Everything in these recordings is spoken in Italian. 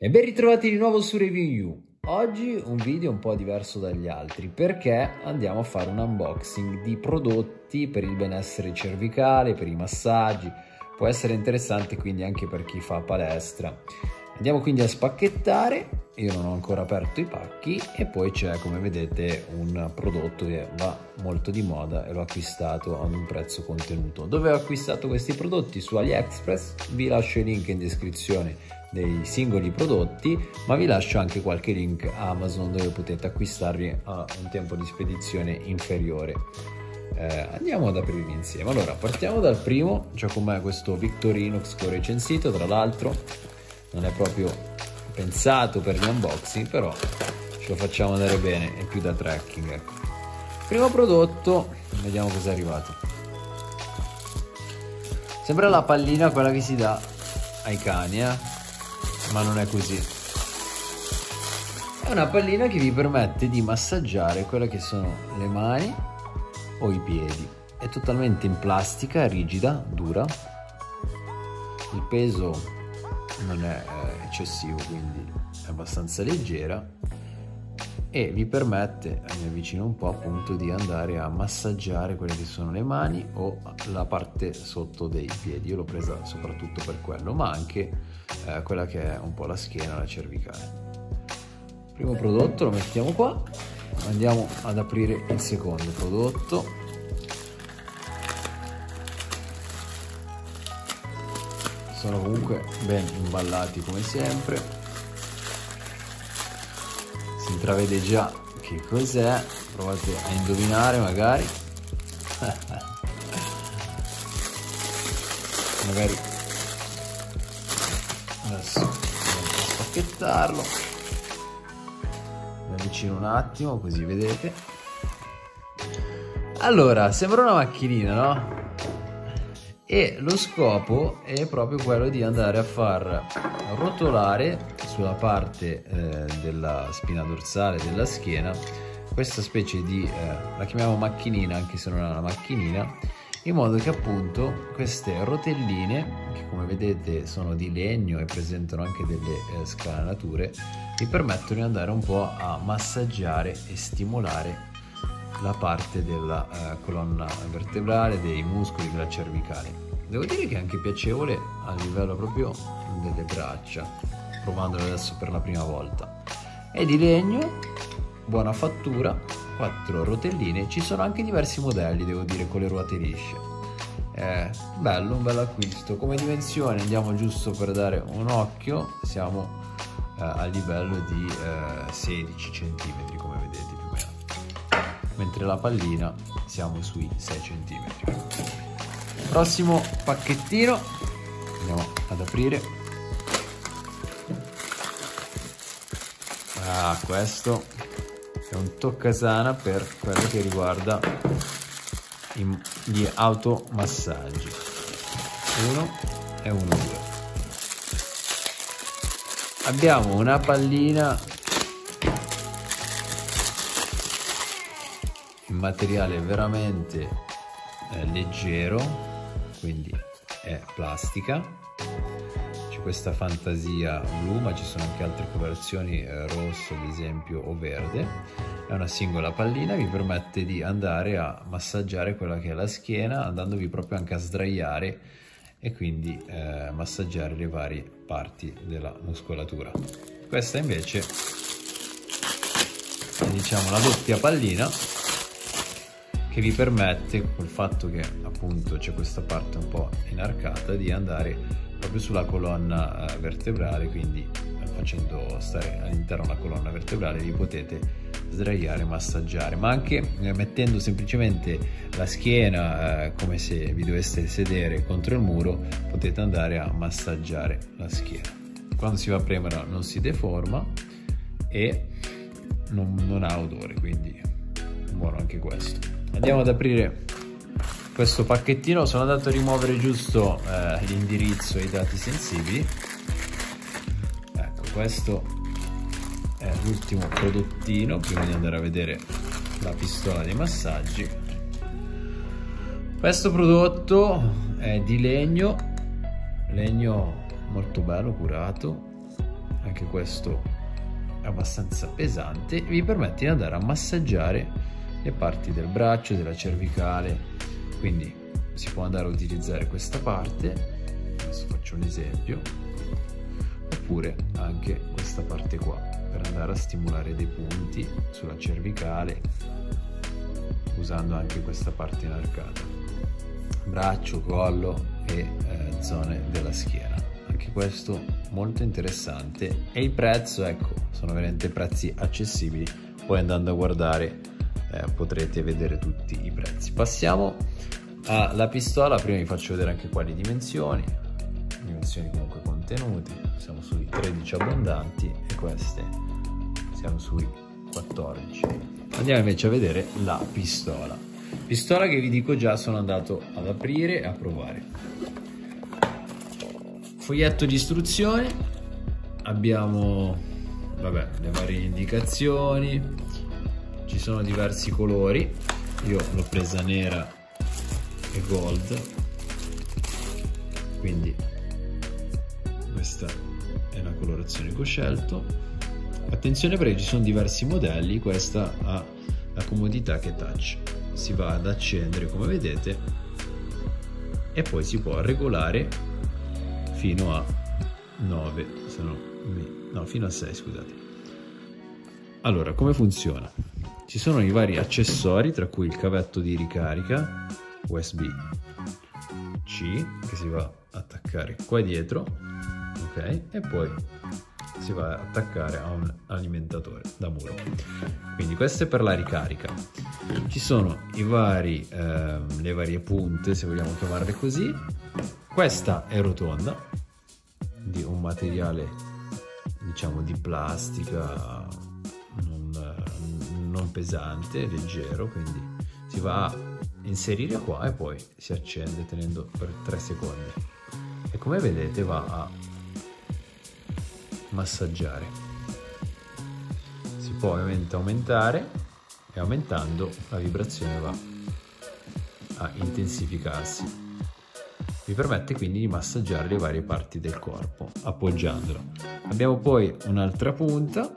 E ben ritrovati di nuovo su Review. Oggi un video un po' diverso dagli altri perché andiamo a fare un unboxing di prodotti per il benessere cervicale, per i massaggi. Può essere interessante quindi anche per chi fa palestra. Andiamo quindi a spacchettare, io non ho ancora aperto i pacchi e poi c'è come vedete un prodotto che va molto di moda e l'ho acquistato ad un prezzo contenuto. Dove ho acquistato questi prodotti? Su AliExpress, vi lascio il link in descrizione dei singoli prodotti ma vi lascio anche qualche link Amazon dove potete acquistarli a un tempo di spedizione inferiore. Eh, andiamo ad aprirli insieme. Allora partiamo dal primo. C'è con me questo Victorinox che ho recensito tra l'altro non è proprio pensato per gli unboxing però ce lo facciamo andare bene è più da trekking ecco. primo prodotto vediamo cosa è arrivato sembra la pallina quella che si dà ai cani eh? ma non è così. È una pallina che vi permette di massaggiare quelle che sono le mani o i piedi. È totalmente in plastica, rigida, dura. Il peso non è eh, eccessivo, quindi è abbastanza leggera e vi permette, mi avvicino un po' appunto, di andare a massaggiare quelle che sono le mani o la parte sotto dei piedi. Io l'ho presa soprattutto per quello, ma anche eh, quella che è un po' la schiena, la cervicale. Primo prodotto lo mettiamo qua, andiamo ad aprire il secondo prodotto. Sono comunque ben imballati come sempre. Si intravede già che cos'è. Provate a indovinare magari. Magari. Adesso spacchettarlo. Mi avvicino un attimo così vedete. Allora sembra una macchinina no? E lo scopo è proprio quello di andare a far rotolare sulla parte eh, della spina dorsale della schiena questa specie di eh, la chiamiamo macchinina anche se non è una macchinina in modo che appunto queste rotelline che come vedete sono di legno e presentano anche delle eh, scalanature vi permettono di andare un po' a massaggiare e stimolare la parte della eh, colonna vertebrale, dei muscoli della cervicale. Devo dire che è anche piacevole a livello proprio delle braccia, provandolo adesso per la prima volta. È di legno, buona fattura, quattro rotelline, ci sono anche diversi modelli, devo dire, con le ruote lisce. È bello, un bel acquisto. Come dimensione andiamo giusto per dare un occhio, siamo eh, a livello di eh, 16 cm mentre la pallina siamo sui 6 cm. Prossimo pacchettino, andiamo ad aprire. Ah, questo è un toccasana per quello che riguarda gli automassaggi. Uno e uno due. Abbiamo una pallina materiale veramente eh, leggero quindi è plastica. C'è questa fantasia blu ma ci sono anche altre colorazioni eh, rosso ad esempio o verde. È una singola pallina vi permette di andare a massaggiare quella che è la schiena andandovi proprio anche a sdraiare e quindi eh, massaggiare le varie parti della muscolatura. Questa invece è diciamo la doppia pallina che vi permette, col fatto che appunto c'è questa parte un po' inarcata, di andare proprio sulla colonna eh, vertebrale, quindi eh, facendo stare all'interno la colonna vertebrale vi potete sdraiare, massaggiare, ma anche eh, mettendo semplicemente la schiena eh, come se vi doveste sedere contro il muro, potete andare a massaggiare la schiena. Quando si va a premere non si deforma e non, non ha odore, quindi buono anche questo. Andiamo ad aprire questo pacchettino. Sono andato a rimuovere giusto eh, l'indirizzo e i dati sensibili. Ecco questo è l'ultimo prodottino prima di andare a vedere la pistola dei massaggi. Questo prodotto è di legno legno molto bello curato. Anche questo è abbastanza pesante. Vi permette di andare a massaggiare le parti del braccio della cervicale quindi si può andare a utilizzare questa parte adesso faccio un esempio oppure anche questa parte qua per andare a stimolare dei punti sulla cervicale usando anche questa parte inarcata braccio collo e eh, zone della schiena. Anche questo molto interessante. E il prezzo ecco sono veramente prezzi accessibili. Poi andando a guardare eh, potrete vedere tutti i prezzi. Passiamo alla pistola. Prima vi faccio vedere anche qua le dimensioni. Dimensioni comunque contenute. Siamo sui 13 abbondanti e queste siamo sui 14 andiamo invece a vedere la pistola. Pistola che vi dico già sono andato ad aprire e a provare. Foglietto di istruzione. Abbiamo vabbè le varie indicazioni ci sono diversi colori. Io l'ho presa nera e gold. Quindi questa è la colorazione che ho scelto. Attenzione perché ci sono diversi modelli. Questa ha la comodità che touch. Si va ad accendere come vedete e poi si può regolare fino a 9 se no, no fino a 6 scusate allora come funziona? Ci sono i vari accessori tra cui il cavetto di ricarica USB C che si va a attaccare qua dietro ok? E poi si va ad attaccare a un alimentatore da muro. Quindi questo è per la ricarica. Ci sono vari eh, le varie punte se vogliamo chiamarle così. Questa è rotonda di un materiale diciamo di plastica non pesante leggero quindi si va a inserire qua e poi si accende tenendo per 3 secondi. E come vedete va a massaggiare. Si può ovviamente aumentare e aumentando la vibrazione va a intensificarsi. Vi permette quindi di massaggiare le varie parti del corpo appoggiandolo. Abbiamo poi un'altra punta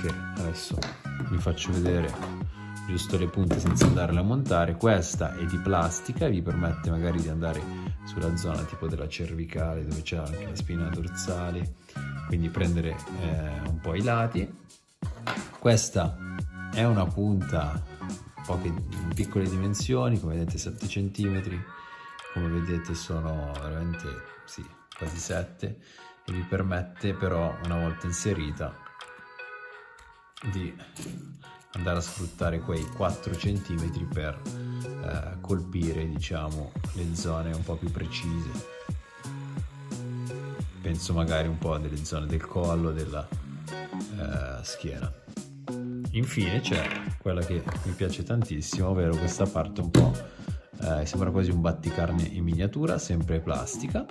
che adesso vi faccio vedere giusto le punte senza andarle a montare. Questa è di plastica e vi permette magari di andare sulla zona tipo della cervicale dove c'è anche la spina dorsale. Quindi prendere eh, un po' i lati. Questa è una punta poche piccole dimensioni come vedete 7 cm come vedete sono veramente sì, quasi 7 e vi permette però una volta inserita di andare a sfruttare quei 4 cm per eh, colpire diciamo le zone un po' più precise. Penso magari un po' delle zone del collo della eh, schiena. Infine c'è quella che mi piace tantissimo ovvero questa parte un po' eh, sembra quasi un batticarne in miniatura sempre plastica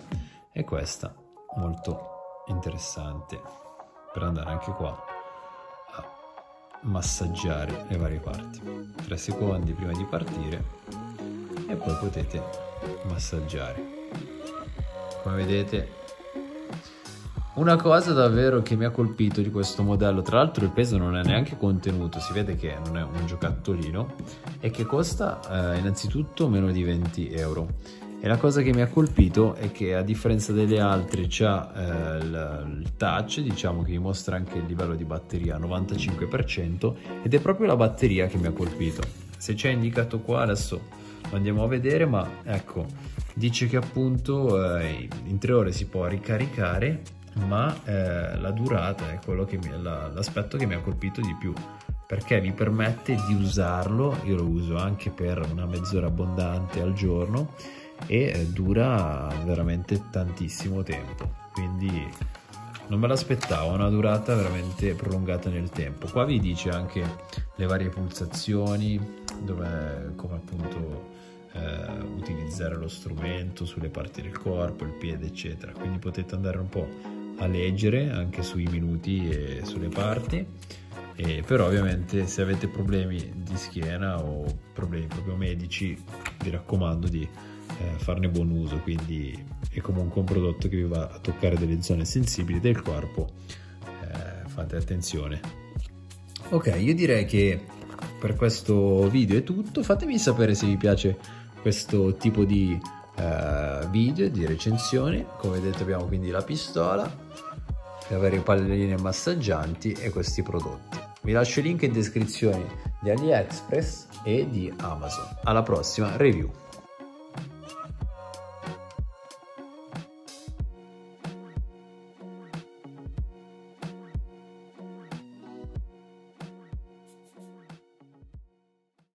e questa molto interessante per andare anche qua massaggiare le varie parti. 3 secondi prima di partire e poi potete massaggiare. Come vedete una cosa davvero che mi ha colpito di questo modello tra l'altro il peso non è neanche contenuto si vede che non è un giocattolino e che costa eh, innanzitutto meno di 20 euro e la cosa che mi ha colpito è che a differenza delle altre c'ha eh, il, touch, diciamo che vi mostra anche il livello di batteria 95% ed è proprio la batteria che mi ha colpito. Se c'è indicato qua adesso lo andiamo a vedere, ma ecco, dice che appunto eh, in tre ore si può ricaricare, ma eh, la durata è mi, la, l'aspetto che mi ha colpito di più perché vi permette di usarlo, io lo uso anche per una mezz'ora abbondante al giorno e eh, dura veramente tantissimo tempo. Quindi non me l'aspettavo una durata veramente prolungata nel tempo. Qua vi dice anche le varie pulsazioni dove come appunto eh, utilizzare lo strumento sulle parti del corpo il piede eccetera. Quindi potete andare un po' a leggere anche sui minuti e sulle parti. E però ovviamente se avete problemi di schiena o problemi proprio medici vi raccomando di eh, farne buon uso, quindi è comunque un prodotto che vi va a toccare delle zone sensibili del corpo, eh, fate attenzione. Ok io direi che per questo video è tutto. Fatemi sapere se vi piace questo tipo di uh, video di recensioni. Come vedete abbiamo quindi la pistola le varie palline massaggianti e questi prodotti. Vi lascio il link in descrizione di AliExpress e di Amazon. Alla prossima review